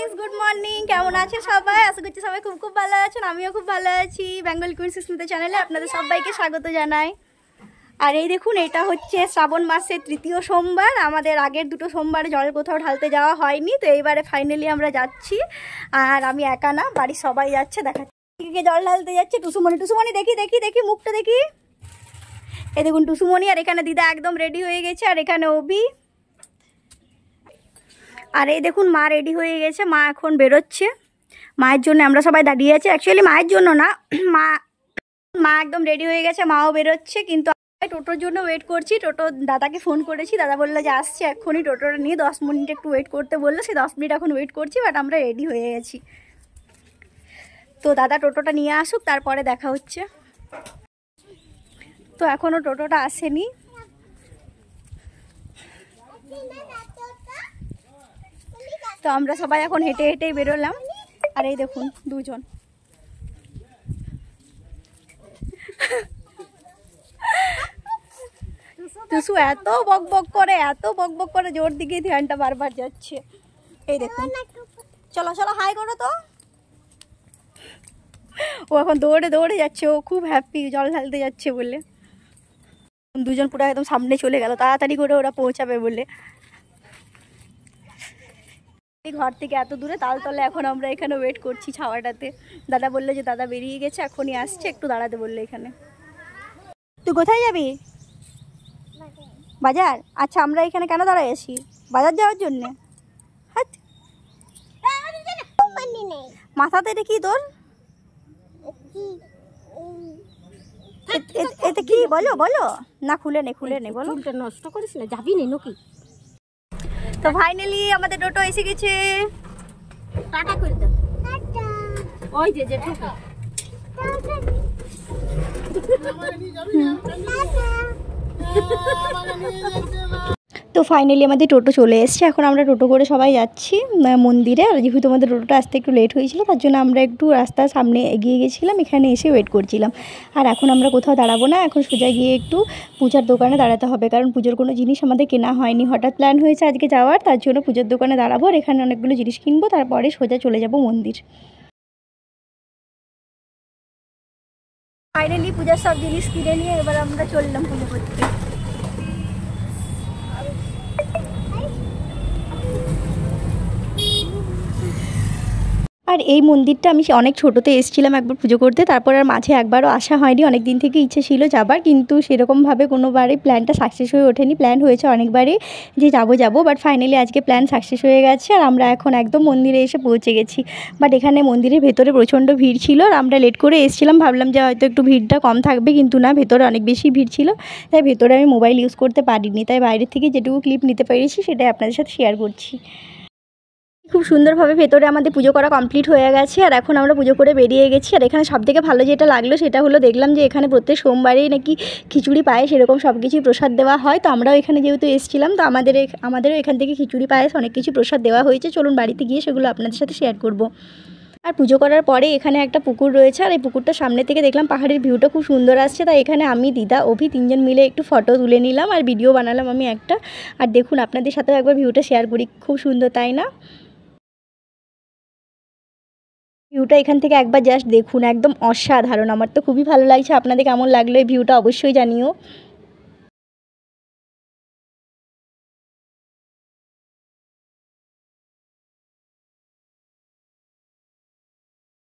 Guys good morning কেমন আছেন সবাই? আশা করছি সবাই খুব খুব ভালো আছেন, আমিও খুব ভালো আছি। বেঙ্গল কুইন সুস্মিতা চ্যানেলে আপনাদের সবাইকে স্বাগত জানাই। আর এই দেখুন, এটা হচ্ছে শ্রাবণ মাসের তৃতীয় সোমবার। আমাদের আগের দুটো সোমবারে জল কোথাও ঢালতে যাওয়া হয়নি, তো এইবারে ফাইনালি আমরা যাচ্ছি। আর আমি একা না, বাড়ির সবাই যাচ্ছে, দেখাচ্ছি। জল ঢালতে যাচ্ছে? টুসুমণি টুসুমণি, দেখি দেখি দেখি, মুখটা দেখি। এই দেখুন, টুসুমণি আর এখানে দিদা একদম রেডি হয়ে গেছে, আর এখানে অবি আর এই দেখুন মা রেডি হয়ে গেছে, মা এখন বেরোচ্ছে। মায়ের জন্য আমরা সবাই দাঁড়িয়ে আছি। অ্যাকচুয়ালি মায়ের জন্য না, মা মা একদম রেডি হয়ে গেছে, মাও বেরোচ্ছে, কিন্তু টোটোর জন্য ওয়েট করছি। টোটো দাদাকে ফোন করেছি, দাদা বলল যে আসছে এক্ষুনি টোটোটা নিয়ে, দশ মিনিট একটু ওয়েট করতে বলল সেই দশ মিনিট এখন ওয়েট করছি বাট আমরা রেডি হয়ে গেছি। তো দাদা টোটোটা নিয়ে আসুক, তারপরে দেখা হচ্ছে। তো এখনও টোটোটা আসেনি। তো আমরা সবাই এখন হেঁটে হেঁটেই বেরোলাম। আর এই দেখুন, দুজন। টুসু এত বক বক করে, এত বক বক করে জোর দিকে ধ্যানটা বারবার যাচ্ছে। এই দেখুন। চলো চলো, হাই করো তো। ও এখন দৌড়ে দৌড়ে যাচ্ছে, ও খুব হ্যাপি জল ঢালতে যাচ্ছে বলে। দুজন পুরো একদম সামনে চলে গেল, তাড়াতাড়ি করে ওরা পৌঁছাবে বলে। ঘর থেকে এত দূরে তালতলে এখন আমরা এখানে ওয়েট করছি ছাওয়াটাতে। দাদা বলল যে, দাদা বেরিয়ে গেছে, এখনই আসছে, একটু দাঁড়াতে বলল এখানে। তুই কোথায় যাবি? বাজার? আচ্ছা আমরা এখানে কেন দাঁড়াই আছি? বাজার যাওয়ার জন্যে। মাথাতে এটা কি তোর? এতে কি? বলো বলো। না, খুলে নে খুলে নে, বলো। নষ্ট করিস না, যাবি নে নাকি? তো ফাইনালি আমাদের টোটো এসে গেছে। টাটা করে দাও। ওই যে যে ঠোকা তো ফাইনালি আমাদের টোটো চলে এসছে। এখন আমরা টোটো করে সবাই যাচ্ছি মন্দিরে। আর যেহেতু আমাদের টোটোটা আসতে একটু লেট হয়েছিল, তার জন্য আমরা একটু রাস্তার সামনে এগিয়ে গেছিলাম, এখানে এসে ওয়েট করছিলাম। আর এখন আমরা কোথাও দাঁড়াবো না, এখন সোজা গিয়ে একটু পূজার দোকানে দাঁড়াতে হবে, কারণ পুজোর কোনো জিনিস আমাদের কেনা হয়নি। হঠাৎ প্ল্যান হয়েছে আজকে যাওয়ার, তার জন্য পুজোর দোকানে দাঁড়াবো আর এখানে অনেকগুলো জিনিস কিনবো, তারপরে সোজা চলে যাব মন্দির। ফাইনালি পূজার সব জিনিস কিনে নিয়ে এবার আমরা চললাম পুজো করতে। আর এই মন্দিরটা আমি অনেক ছোটোতে এসেছিলাম একবার পুজো করতে, তারপর আর মাঝে একবারও আসা হয়নি অনেক দিন থেকে ইচ্ছে ছিল যাবার, কিন্তু সেরকমভাবে কোনোবারই প্ল্যানটা সাকসেস হয়ে ওঠেনি। প্ল্যান হয়েছে অনেকবারই যে যাব যাব বাট ফাইনালি আজকে প্ল্যান সাকসেস হয়ে গেছে আর আমরা এখন একদম মন্দিরে এসে পৌঁছে গেছি। বাট এখানে মন্দিরের ভেতরে প্রচণ্ড ভিড় ছিল আর আমরা লেট করে এসেছিলাম, ভাবলাম যে হয়তো একটু ভিড়টা কম থাকবে, কিন্তু না, ভেতরে অনেক বেশি ভিড় ছিল, তাই ভেতরে আমি মোবাইল ইউজ করতে পারিনি। তাই বাইরে থেকে যেটুকু ক্লিপ নিতে পেরেছি, সেটাই আপনাদের সাথে শেয়ার করছি। খুব সুন্দরভাবে ভেতরে আমাদের পুজো করা কমপ্লিট হয়ে গেছে, আর এখন আমরা পুজো করে বেরিয়ে গেছি। আর এখানে সব থেকে ভালো যেটা লাগল সেটা হলো দেখলাম যে এখানে প্রত্যেক সোমবারেই নাকি খিচুড়ি পায় সেরকম সব কিছুই প্রসাদ দেওয়া হয়। তো আমরাও এখানে যেহেতু এসেছিলাম, তো আমাদের আমাদেরও এখান থেকে খিচুড়ি পায়েস, অনেক কিছু প্রসাদ দেওয়া হয়েছে। চলুন বাড়িতে গিয়ে সেগুলো আপনাদের সাথে শেয়ার করব। আর পুজো করার পরে এখানে একটা পুকুর রয়েছে, আর এই পুকুরটা সামনে থেকে দেখলাম পাহাড়ের ভিউটা খুব সুন্দর আসছে। তাই এখানে আমি, দিদা, অভি তিনজন মিলে একটু ফটো তুলে নিলাম, আর ভিডিও বানালাম আমি একটা। আর দেখুন, আপনাদের সাথেও একবার ভিউটা শেয়ার করি, খুব সুন্দর, তাই না? ভিউটা এখান থেকে একবার জাস্ট দেখুন, একদম অসাধারণ। আমার তো খুবই ভালো লাগছে। আপনাদের কেমন লাগল এই ভিউটা অবশ্যই জানিও।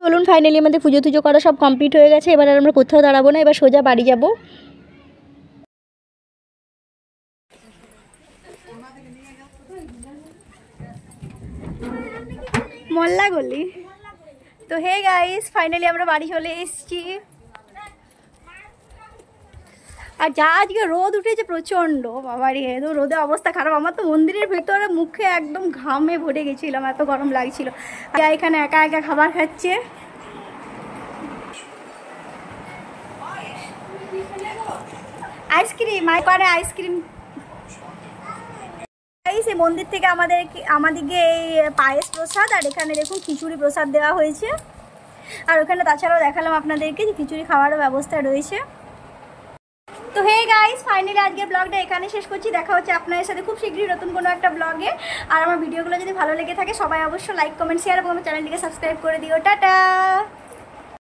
চলুন ফাইনালি আমাদের পুজো টুজো করা সব কমপ্লিট হয়ে গেছে। এবার আর আমরা কোথাও দাঁড়াবো না, এবার সোজা বাড়ি যাব। মল্লা গলি তো হে গাইস ফাইনালি আমরা বাড়ি চলে এসেছি। আর যা আজকে রোদ উঠেছে প্রচণ্ড, বাবারি, এত রোদে অবস্থা খারাপ। আমার তো মন্দিরের ভেতরে মুখে একদম ঘামে ভরে গেছিলাম, এত গরম লাগছিল। যা এখানে একা একা খাবার খাচ্ছে। আইসক্রিম আইসক্রিম মন্দির থেকে আমাদের আমাদেরকে এই পায়েস প্রসাদ আর এখানে দেখুন খিচুড়ি প্রসাদ দেওয়া হয়েছে। আর ওখানে তাছাড়াও দেখালাম আপনাদেরকে যে খিচুড়ি খাওয়ারও ব্যবস্থা রয়েছে। তো হে গাইস ফাইনালি আজকে ব্লগটা এখানে শেষ করছি। দেখা হচ্ছে আপনাদের সাথে খুব শীঘ্রই নতুন কোনো একটা ব্লগে আর আমার ভিডিওগুলো যদি ভালো লেগে থাকে, সবাই অবশ্যই লাইক কমেন্ট শেয়ার এবং আমার চ্যানেলটিকে সাবস্ক্রাইব করে দিও। টাটা!